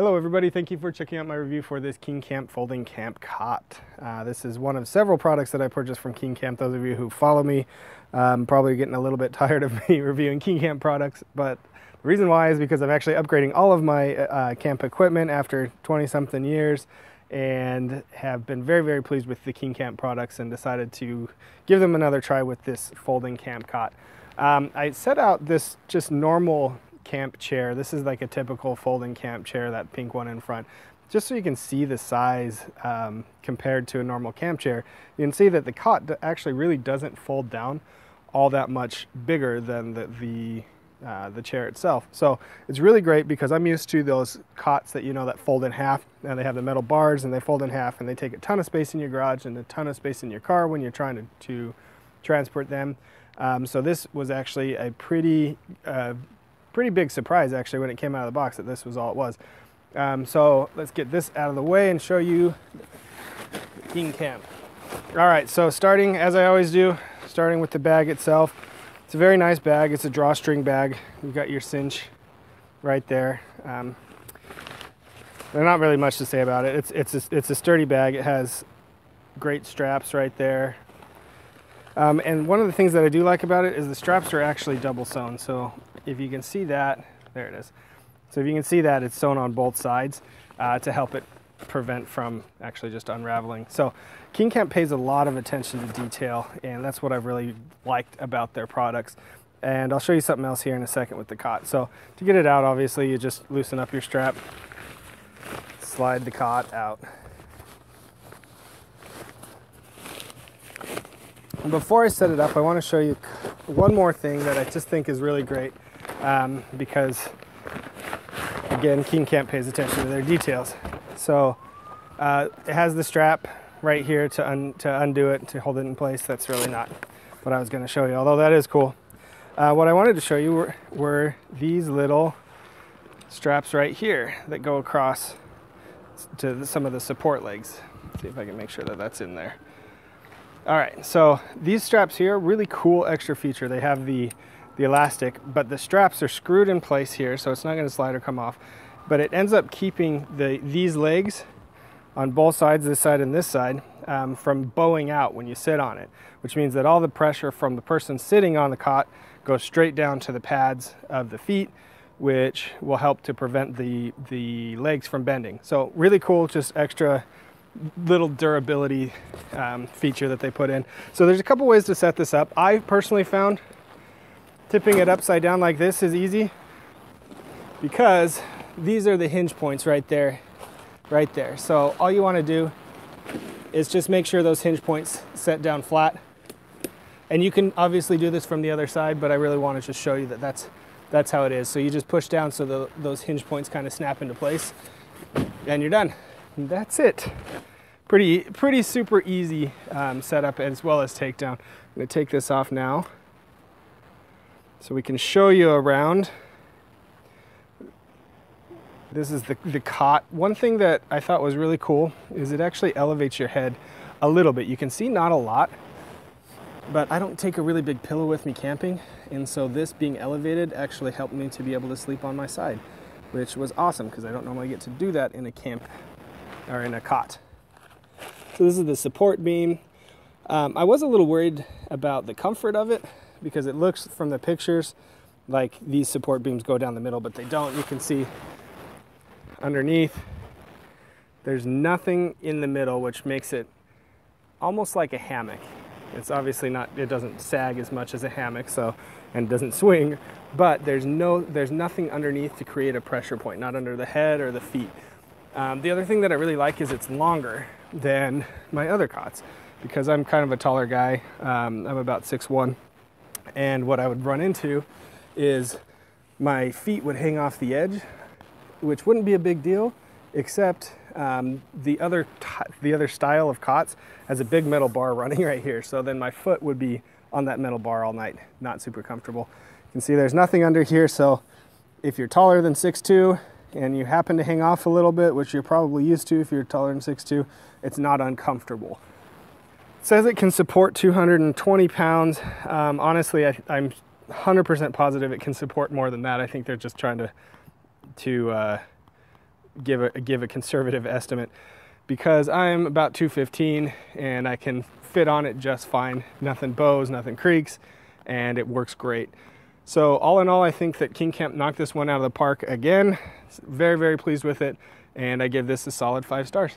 Hello everybody, thank you for checking out my review for this KingCamp folding camp cot. Uh, this is one of several products that I purchased from KingCamp. Those of you who follow me um, probably getting a little bit tired of me reviewing KingCamp products, but the reason why is because I'm actually upgrading all of my uh, camp equipment after 20 something years and have been very, very pleased with the KingCamp products and decided to give them another try with this folding camp cot. Um, I set out this just normal camp chair. This is like a typical folding camp chair, that pink one in front. Just so you can see the size um, compared to a normal camp chair, you can see that the cot actually really doesn't fold down all that much bigger than the, the uh, the chair itself. So it's really great because I'm used to those cots that you know that fold in half and they have the metal bars and they fold in half and they take a ton of space in your garage and a ton of space in your car when you're trying to, to transport them. Um, so this was actually a pretty uh, pretty big surprise actually when it came out of the box that this was all it was. Um, so let's get this out of the way and show you KingCamp. All right, so starting as I always do, starting with the bag itself. It's a very nice bag. It's a drawstring bag. You've got your cinch right there. Um, there's not really much to say about it. It's, it's, a, it's a sturdy bag. It has great straps right there. Um, and one of the things that I do like about it is the straps are actually double sewn. So if you can see that, there it is. So if you can see that, it's sewn on both sides uh, to help it prevent from actually just unraveling. So KingCamp pays a lot of attention to detail, and that's what I've really liked about their products. And I'll show you something else here in a second with the cot. So to get it out, obviously, you just loosen up your strap, slide the cot out. Before I set it up, I want to show you one more thing that I just think is really great um, because, again, KingCamp pays attention to their details. So uh, it has the strap right here to, un to undo it, to hold it in place. That's really not what I was going to show you, although that is cool. Uh, what I wanted to show you were, were these little straps right here that go across to some of the support legs. Let's see if I can make sure that that's in there. All right, so these straps here, really cool extra feature. They have the, the elastic, but the straps are screwed in place here, so it's not gonna slide or come off. But it ends up keeping the, these legs on both sides, this side and this side, um, from bowing out when you sit on it, which means that all the pressure from the person sitting on the cot goes straight down to the pads of the feet, which will help to prevent the, the legs from bending. So really cool, just extra little durability um, feature that they put in. So there's a couple ways to set this up. I personally found tipping it upside down like this is easy because these are the hinge points right there, right there. So all you want to do is just make sure those hinge points set down flat. And you can obviously do this from the other side, but I really want to just show you that that's, that's how it is. So you just push down so the, those hinge points kind of snap into place and you're done. And that's it. Pretty, pretty super easy um, setup as well as takedown. I'm gonna take this off now so we can show you around. This is the, the cot. One thing that I thought was really cool is it actually elevates your head a little bit. You can see not a lot, but I don't take a really big pillow with me camping. And so this being elevated actually helped me to be able to sleep on my side, which was awesome because I don't normally get to do that in a camp or in a cot. So this is the support beam. Um, I was a little worried about the comfort of it because it looks from the pictures like these support beams go down the middle, but they don't. You can see underneath there's nothing in the middle which makes it almost like a hammock. It's obviously not, it doesn't sag as much as a hammock, so, and doesn't swing, but there's no, there's nothing underneath to create a pressure point, not under the head or the feet. Um, the other thing that I really like is it's longer than my other cots because I'm kind of a taller guy. Um, I'm about 6'1", and what I would run into is my feet would hang off the edge, which wouldn't be a big deal, except um, the other the other style of cots has a big metal bar running right here. So then my foot would be on that metal bar all night, not super comfortable. You can see there's nothing under here, so if you're taller than 6'2", and you happen to hang off a little bit, which you're probably used to if you're taller than 6'2", it's not uncomfortable. Says it can support 220 pounds. Um, honestly, I, am 100% positive it can support more than that. I think they're just trying to, to uh, give a give a conservative estimate because I'm about 215 and I can fit on it just fine. Nothing bows, nothing creaks, and it works great. So all in all, I think that KingCamp knocked this one out of the park again. Very, very pleased with it, and I give this a solid five stars.